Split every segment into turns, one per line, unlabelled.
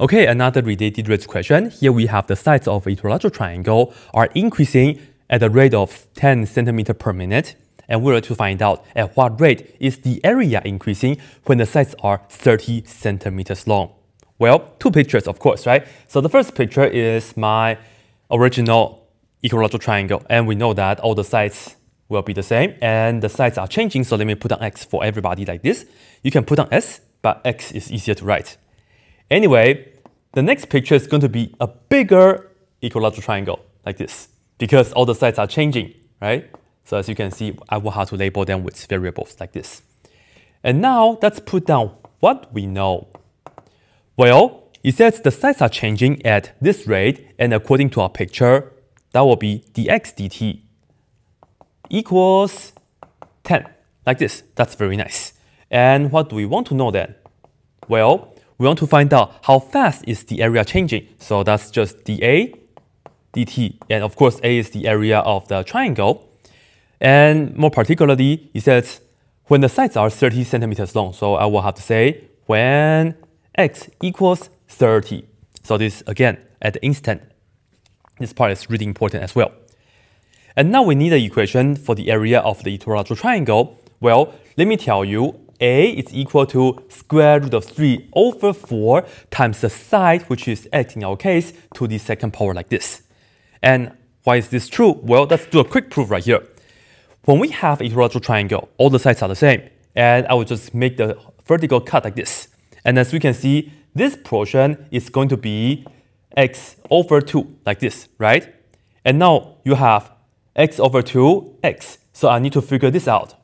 Okay, another related rate question. Here we have the sides of equilateral triangle are increasing at the rate of 10 centimeter per minute. And we're to find out at what rate is the area increasing when the sides are 30 centimeters long. Well, two pictures, of course, right? So the first picture is my original equilateral triangle. And we know that all the sides will be the same and the sides are changing. So let me put on X for everybody like this. You can put on S, but X is easier to write. Anyway, the next picture is going to be a bigger equilateral triangle like this because all the sides are changing, right? So as you can see, I will have to label them with variables like this. And now let's put down what we know. Well, it says the sides are changing at this rate and according to our picture, that will be dx dt equals 10, like this. That's very nice. And what do we want to know then? Well, we want to find out how fast is the area changing. So that's just dA dt. And of course, A is the area of the triangle. And more particularly, it says when the sides are 30 centimeters long. So I will have to say when x equals 30. So this, again, at the instant. This part is really important as well. And now we need an equation for the area of the equilateral triangle. Well, let me tell you, a is equal to square root of 3 over 4 times the side, which is x in our case, to the second power like this. And why is this true? Well, let's do a quick proof right here. When we have a equilateral triangle, all the sides are the same. And I will just make the vertical cut like this. And as we can see, this portion is going to be x over 2, like this, right? And now you have x over 2, x. So I need to figure this out.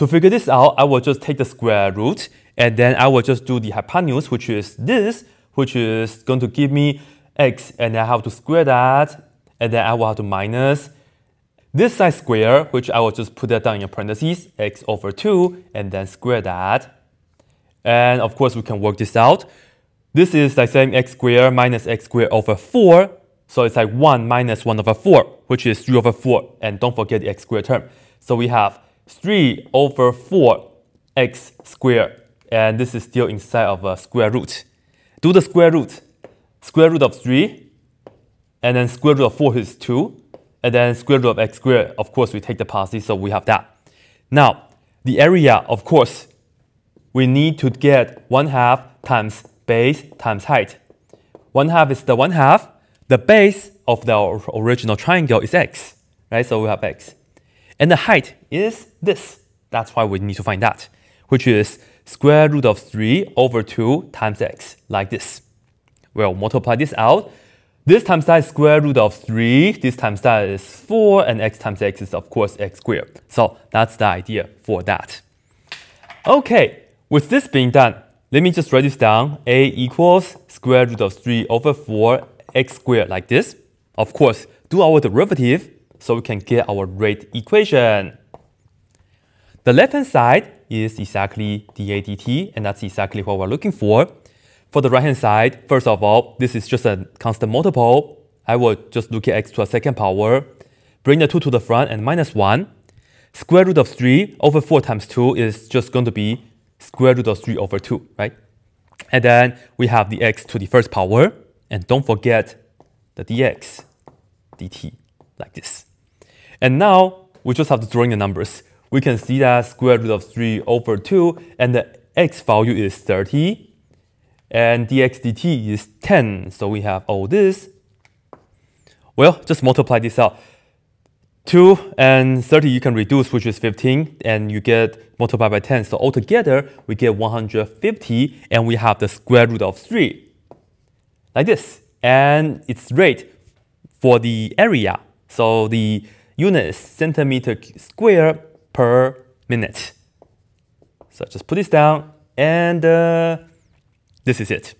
To figure this out, I will just take the square root and then I will just do the hypotenuse, which is this, which is going to give me x and I have to square that and then I will have to minus this side square, which I will just put that down in parentheses, x over 2 and then square that. And of course, we can work this out. This is like saying x squared minus x squared over 4. So it's like 1 minus 1 over 4, which is 3 over 4. And don't forget the x squared term. So we have 3 over 4 x squared. And this is still inside of a square root. Do the square root. Square root of 3, and then square root of 4 is 2, and then square root of x squared, of course, we take the positive, so we have that. Now, the area, of course, we need to get 1 half times base times height. 1 half is the 1 half. The base of the original triangle is x, right? So we have x. And the height is this. That's why we need to find that, which is square root of 3 over 2 times x, like this. We'll multiply this out. This times that is square root of 3, this times that is 4, and x times x is of course x squared. So that's the idea for that. Okay, with this being done, let me just write this down. a equals square root of 3 over 4 x squared like this. Of course, do our derivative so we can get our rate equation. The left-hand side is exactly dA dt, and that's exactly what we're looking for. For the right-hand side, first of all, this is just a constant multiple. I will just look at x to a second power, bring the 2 to the front and minus 1. Square root of 3 over 4 times 2 is just going to be square root of 3 over 2, right? And then we have the x to the first power, and don't forget the dx dt, like this. And now we just have to throw in the numbers. We can see that square root of 3 over 2 and the x value is 30 and dx dt is 10. So we have all this. Well, just multiply this out. 2 and 30 you can reduce, which is 15, and you get multiplied by 10. So altogether, we get 150, and we have the square root of 3, like this. And its rate for the area. So the unit is centimeter square per minute. So just put this down and uh, this is it.